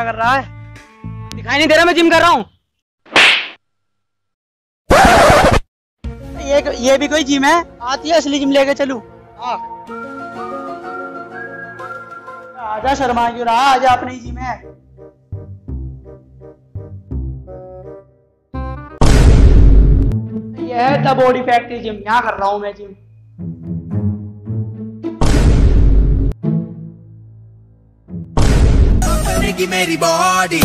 क्या कर रहा है? दिखाई नहीं दे रहा मैं जिम कर रहा हूँ। ये ये भी कोई जिम है? आती है असली जिम लेके चलू। हाँ। आजा शर्मा क्यों रहा आजा अपनी जिम है। यह है द बॉडी फैक्ट्री जिम यहाँ कर रहा हूँ मैं जिम। बनेगी मेरी बॉडी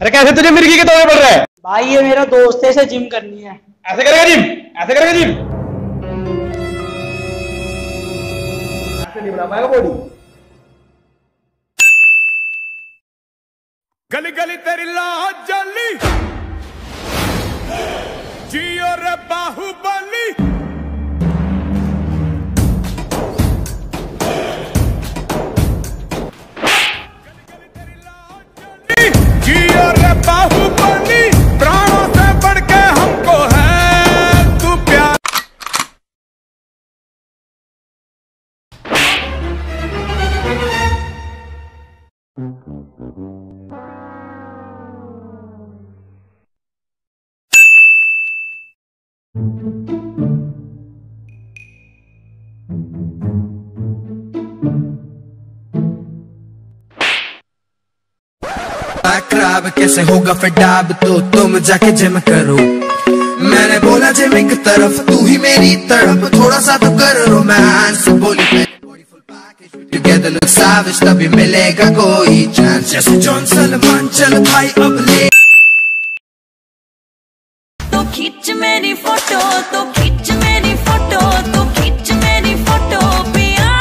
अरे कैसे तुझे मिर्गी के दौरे पड़ रहा है? भाई ये मेरा दोस्त है इसे जिम करनी है। ऐसे करेगा जिम? ऐसे करेगा जिम? ऐसे नहीं बना पाएगा बॉडी गली गली तेरी लाज जली। जियो रे बाहुबली। खराब कैसे होगा फिर डाब तो तुम जाके जिम करो। मैंने बोला जिम एक तरफ़, तू ही मेरी तरफ़। थोड़ा सा तो कर रोमांस बोली टुगेदर लुक साविश तभी मिलेगा कोई चांस जैसे जॉन सलमान चल भाई, अब ले। खींच मेरी फ़ोटो तो खींच मेरी फ़ोटो तो खींच मेरी फ़ोटो पिया।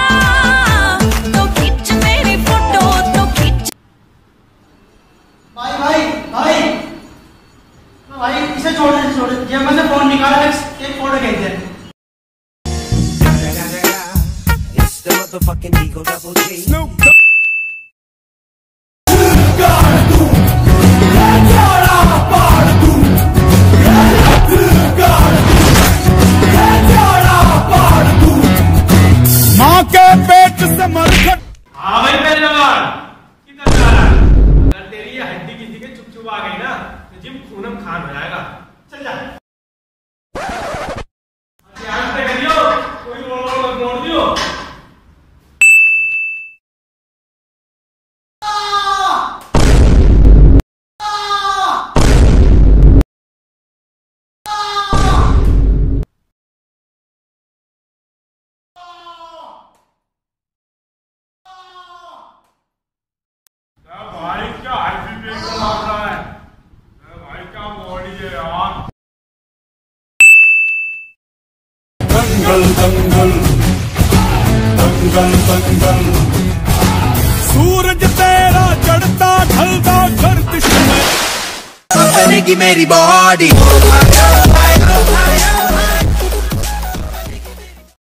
तो खींच मेरी फ़ोटो तो खींच भाई भाई भाई। हाँ भाई इसे छोड़ दे छोड़ ये मैंने फ़ोन निकाला एक फ़ोटो खींच दे। Snoop Dogg. माँ दंगल दंगल। दंगल दंगल। सूरज तेरा चढ़ता ढलता गर्दिश में बनेगी मेरी बॉडी